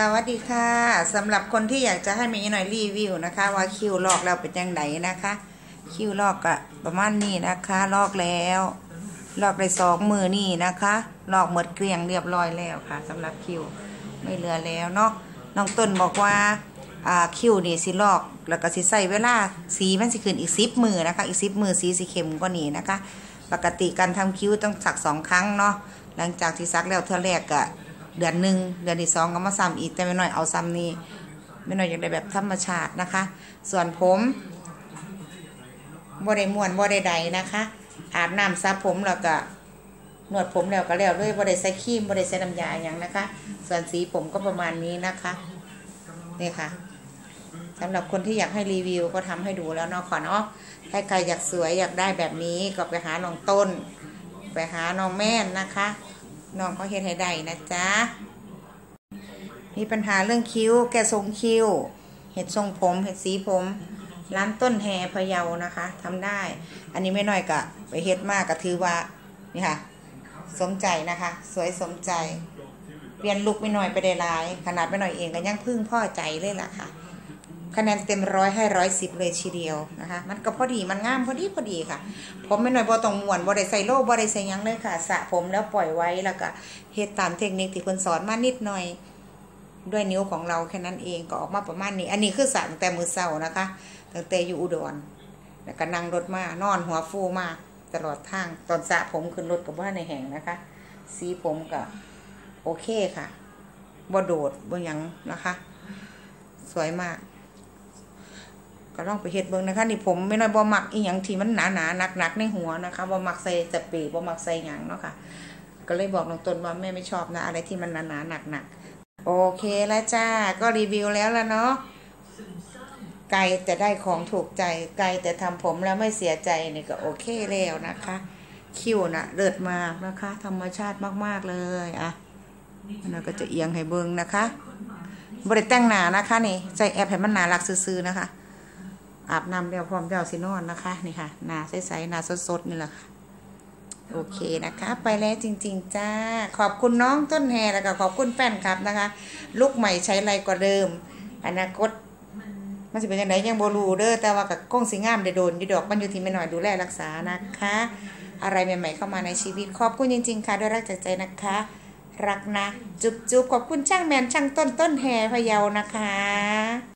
สวัสดีค่ะสำหรับคนที่อยากจะให้มีหน่อยรีวิวนะคะ ว่าคิวลอกแล้วเป็นยังไงนะคะ คิวลอกก็ประมาณนี้นะคะ ลอกแล้วลอกได้สองมือนี่นะคะลอกหมดเกลี้ยงเรียบร้อยแล้วค่ะสำหรับคิวไม่เหลือแล้วเนาะน้องต้นบอกว่าคิวนี่สิลอกแล้วก็สิใส่เวลาสีมันสิขึ้นอีกสิบมือนะคะ อีกสิบมือสีสีเข้มกว่านี้นะคะ ปกติการทำคิ้วต้องสักสองครั้งเนาะหลังจากที่ซักแล้วเท่าแรกก็ เดือนหนึ่งเดือนที่สองก็มาซ้ำอีกแต่ไม่น้อยเอาซ้ำนี้ไม่น้อยอยากได้แบบธรรมชาตินะคะ ส่วนผมบ่ได้ม้วนบ่ได้ใดนะคะ อาบน้ำซับผมแล้วก็นวดผมแล้วก็แล้วเลยบ่ได้ใส่ครีมบ่ได้ใส่น้ำยาอย่างนะคะ ส่วนสีผมก็ประมาณนี้นะคะนี่ค่ะสำหรับคนที่อยากให้รีวิวก็ทำให้ดูแล้วเนาะขอเนาะถ้าใครอยากสวยอยากได้แบบนี้ก็ไปหาน้องต้น ไปหาน้องแม่นนะคะ น้องเขาเฮ็ดให้ได้นะจ๊ะ มีปัญหาเรื่องคิ้ว แกทรงคิ้ว เห็ดทรงผม เห็ดสีผม ร้านต้นแฮพะเยานะคะทำได้ อันนี้ไม่น้อยกะไปเฮ็ดมากก็ถือว่า นี่ค่ะ สมใจนะคะ สวยสมใจ เปลี่ยนลุกไม่น้อยไปได้หลาย ขนาดไม่น้อยเองก็ยังพึ่งพ่อใจเลยล่ะค่ะ คะแนนเต็มร้อยให้ร้อยสิบเลยทีเดียวนะคะ มันก็พอดีมันงามพอดีพอดีค่ะ ผมไม่หน้อยบ่ต้องม้วนบ่ได้ใส่โล่บ่ได้ใส่ยังเลยค่ะสระผมแล้วปล่อยไว้แล้วก็เฮ็ดตามเทคนิคที่คนสอนมานิดหน่อย ด้วยนิ้วของเราแค่นั้นเองก็ออกมาประมาณนี้ อันนี้คือสระตั้งแต่มือเช้านะคะตั้งแต่อยู่อุดรแล้วก็นั่งรถมานอนหัวฟูมากตลอดทางตอนสระผมขึ้นรถกับว่าในแห่งนะคะ สีผมก็โอเคค่ะบ่โดดบ่ยังนะคะ สวยมาก ก็ลองไปเฮ็ดเบิ่งนะคะนี่ผมไม่น้อยบ่มักอีหยังที่มันหนาหนาหนักหนักในหัวนะคะบ่มักใส่สเปรย์บ่มักใส่หยังเนาะค่ะ ก็เลยบอกน้องต้นว่าแม่ไม่ชอบนะอะไรที่มันหนาหนาหนักหนักโอเคแล้วจ้าก็รีวิวแล้วละเนาะไกลแต่ได้ของถูกใจไกลแต่ทำผมแล้วไม่เสียใจนี่ก็โอเคแล้วนะคะ คิ้วนะเลิศมากนะคะ ธรรมชาติมากๆเลยอะแล้วก็จะเอียงให้เบิ่งนะคะบริแต่งหนานะคะนี่ใส่แอปให้มันหนาหลักซื่อๆนะคะ อาบน้ำเดียวพร้อมเดียวสินอนนะคะนี่ค่ะหนาใสๆหนาสดๆนี่แหละค่ะโอเคนะคะ ไปแล้วจริง ๆ จ้า ขอบคุณน้องต้นแฮแล้วก็ขอบคุณแฟนคลับนะคะ ลูกใหม่ใช้ไรกว่าเดิม อนาคต มันจะเป็นยังไงยังบรูเด้อแต่ว่ากับก้องสีงามได้โดนอยูดอกมันอยู่ที่ไม่หน่อยดูแลรักษานะคะ อะไรใหม่ ๆ เข้ามาในชีวิต ขอบคุณจริง ๆ ค่ะด้วยรักจากใจนะคะ รักนะ จุ๊บๆขอบคุณช่างแมนช่างต้นต้นแฮพะเยานะคะ